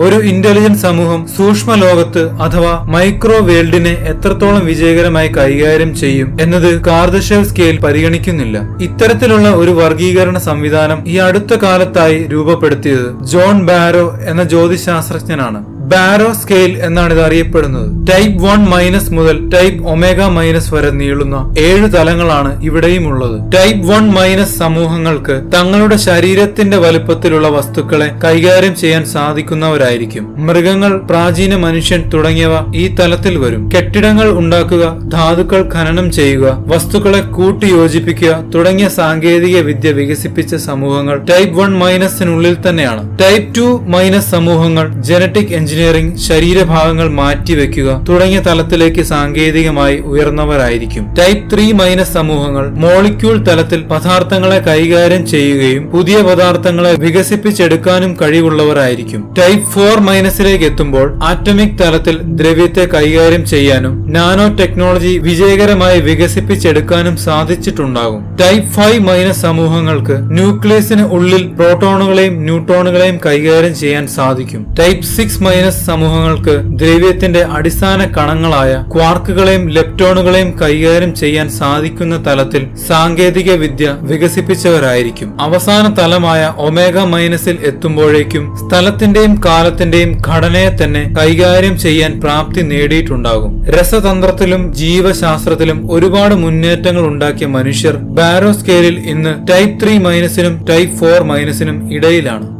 ഒരു ഇന്റലിജന്റ് സമൂഹം സൂക്ഷ്മ ലോകത്ത് അഥവാ മൈക്രോ വേൾഡിനെ എത്രത്തോളം വിജയകരമായി കൈകാര്യം ചെയ്യും എന്നത് കാർദശവ് സ്കെയിൽ പരിഗണിക്കുന്നില്ല. ഇത്തരത്തിലുള്ള ഒരു വർഗീകരണ സംവിധാനം ഈ അടുത്ത കാലത്തായി രൂപപ്പെടുത്തിയത് ജോൺ ബാരോ എന്ന ജ്യോതിശാസ്ത്രജ്ഞനാണ്. ബാരോ സ്കെയിൽ എന്നാണ് ഇത് അറിയപ്പെടുന്നത്. ടൈപ്പ് വൺ മൈനസ് മുതൽ ടൈപ്പ് ഒമേഗ മൈനസ് വരെ നീളുന്ന ഏഴ് തലങ്ങളാണ് ഇവിടെയും ഉള്ളത്. ടൈപ്പ് വൺ മൈനസ് സമൂഹങ്ങൾക്ക് തങ്ങളുടെ ശരീരത്തിന്റെ വലുപ്പത്തിലുള്ള വസ്തുക്കളെ കൈകാര്യം ചെയ്യാൻ സാധിക്കുന്നവരായിരിക്കും. മൃഗങ്ങൾ പ്രാചീന മനുഷ്യൻ തുടങ്ങിയവ ഈ തലത്തിൽ വരും. കെട്ടിടങ്ങൾ ഉണ്ടാക്കുക ധാതുക്കൾ ഖനനം ചെയ്യുക വസ്തുക്കളെ കൂട്ടി യോജിപ്പിക്കുക തുടങ്ങിയ സാങ്കേതിക വിദ്യ വികസിപ്പിച്ച സമൂഹങ്ങൾ ടൈപ്പ് വൺ മൈനസിനുള്ളിൽ തന്നെയാണ്. ടൈപ്പ് ടു മൈനസ് സമൂഹങ്ങൾ ജനറ്റിക് എഞ്ചിനീയറിംഗ് ശരീരഭാഗങ്ങൾ മാറ്റിവെക്കുക തുടങ്ങിയ തലത്തിലേക്ക് സാങ്കേതികമായി ഉയർന്നവരായിരിക്കും. ടൈപ്പ് ത്രീ മൈനസ് സമൂഹങ്ങൾ മോളിക്യൂൾ തലത്തിൽ പദാർത്ഥങ്ങളെ കൈകാര്യം ചെയ്യുകയും പുതിയ പദാർത്ഥങ്ങളെ വികസിപ്പിച്ചെടുക്കാനും കഴിവുള്ളവരായിരിക്കും. ടൈപ്പ് ഫോർ മൈനസിലേക്ക് എത്തുമ്പോൾ ആറ്റമിക് തലത്തിൽ ദ്രവ്യത്തെ കൈകാര്യം ചെയ്യാനും നാനോ ടെക്നോളജി വിജയകരമായി വികസിപ്പിച്ചെടുക്കാനും സാധിച്ചിട്ടുണ്ടാകും. ടൈപ്പ് ഫൈവ് മൈനസ് സമൂഹങ്ങൾക്ക് ന്യൂക്ലിയസിന് ഉള്ളിൽ പ്രോട്ടോണുകളെയും ന്യൂട്രോണുകളെയും കൈകാര്യം ചെയ്യാൻ സാധിക്കും. ടൈപ്പ് സിക്സ് മൈനസ് സമൂഹങ്ങൾക്ക് ദ്രവ്യത്തിന്റെ അടിസ്ഥാന കണങ്ങളായ ക്വാർക്കുകളെയും ലെപ്റ്റോണുകളെയും കൈകാര്യം ചെയ്യാൻ സാധിക്കുന്ന തലത്തിൽ സാങ്കേതിക വിദ്യ വികസിപ്പിച്ചവരായിരിക്കും. അവസാന തലമായ ഒമേഗ മൈനസിൽ എത്തുമ്പോഴേക്കും സ്ഥലത്തിന്റെയും കാലത്തിന്റെയും ഘടനയെ തന്നെ കൈകാര്യം ചെയ്യാൻ പ്രാപ്തി നേടിയിട്ടുണ്ടാകും. രസതന്ത്രത്തിലും ജീവശാസ്ത്രത്തിലും ഒരുപാട് മുന്നേറ്റങ്ങൾ ഉണ്ടാക്കിയ മനുഷ്യർ ബാരോ സ്കെയിലിൽ ഇന്ന് ടൈപ്പ് ത്രീ മൈനസിനും ടൈപ്പ് ഫോർ മൈനസിനും ഇടയിലാണ്.